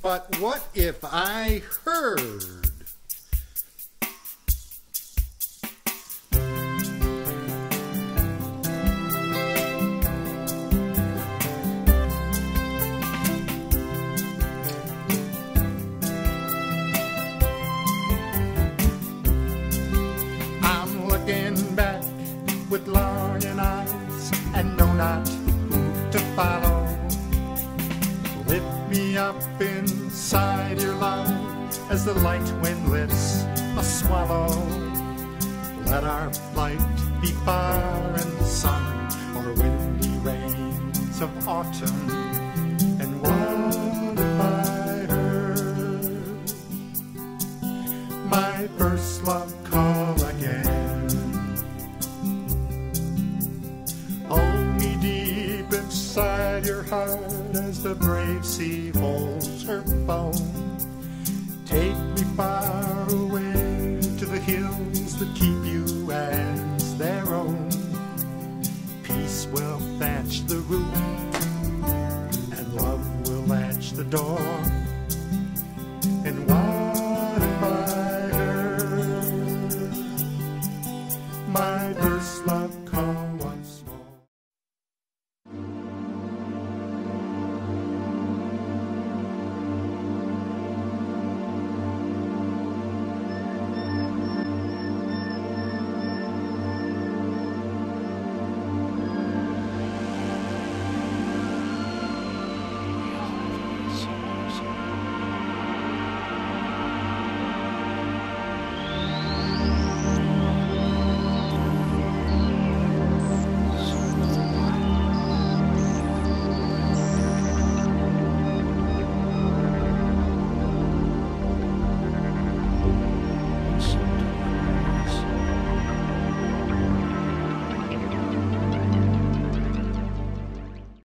But what if I heard? I'm looking back with longing eyes and know not who to follow. Lift me up inside your love as the light wind lifts a swallow. Let our flight be far in the sun or windy rains of autumn. And what if I heard my first love call again? heart as the brave sea holds her foam. Take me far away to the hills that keep you as their own. Peace will thatch the roof, and love will latch the door. And what if I heard my verse